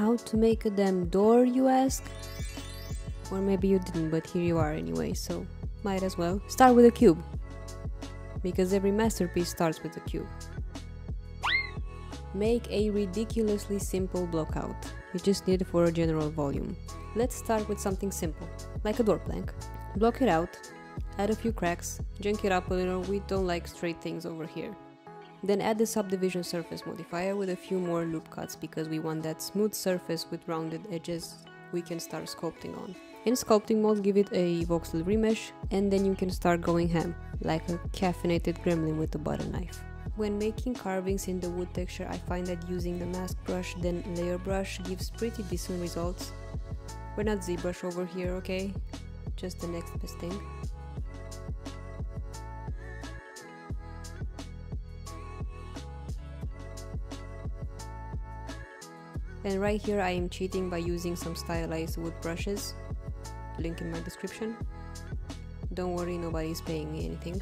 How to make a damn door, you ask? Or maybe you didn't, but here you are anyway, so might as well. Start with a cube. Because every masterpiece starts with a cube. Make a ridiculously simple blockout. You just need it for a general volume. Let's start with something simple, like a door plank. Block it out, add a few cracks, junk it up a little, we don't like straight things over here. Then add the subdivision surface modifier with a few more loop cuts because we want that smooth surface with rounded edges we can start sculpting on. In sculpting mode give it a voxel remesh and then you can start going ham, like a caffeinated gremlin with a butter knife. When making carvings in the wood texture I find that using the mask brush then layer brush gives pretty decent results. We're not ZBrush over here, okay? Just the next best thing. And right here I am cheating by using some stylized wood brushes, link in my description. Don't worry, nobody's paying me anything.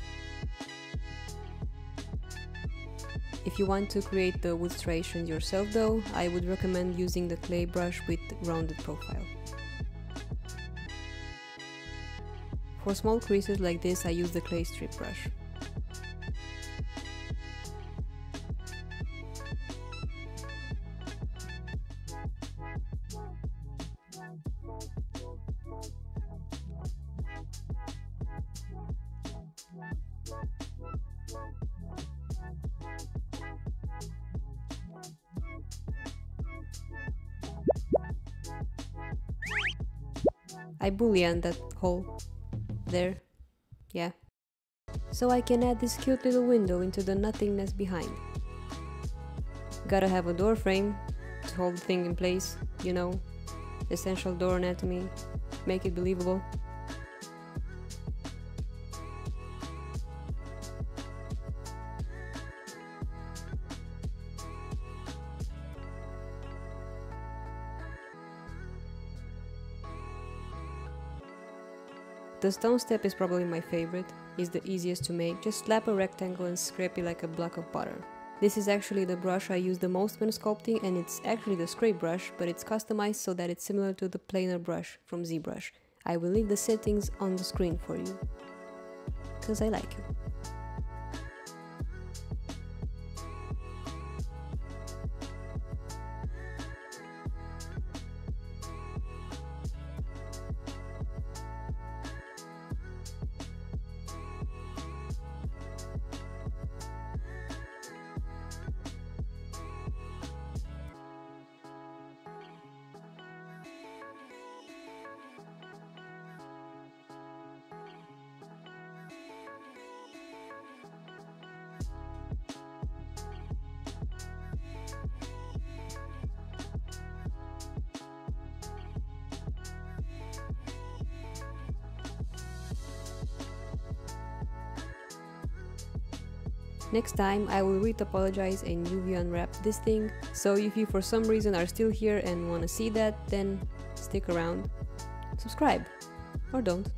If you want to create the wood striations yourself though, I would recommend using the clay brush with rounded profile. For small creases like this I use the clay strip brush. I boolean that hole. There. Yeah. So I can add this cute little window into the nothingness behind. Gotta have a door frame to hold the thing in place, you know. Essential door anatomy. Make it believable. The stone step is probably my favorite, it's the easiest to make, just slap a rectangle and scrape it like a block of butter. This is actually the brush I use the most when sculpting and it's actually the scrape brush, but it's customized so that it's similar to the planer brush from ZBrush. I will leave the settings on the screen for you, cause I like it. Next time I will retopologize and UV unwrap this thing, so if you for some reason are still here and wanna see that, then stick around, subscribe, or don't.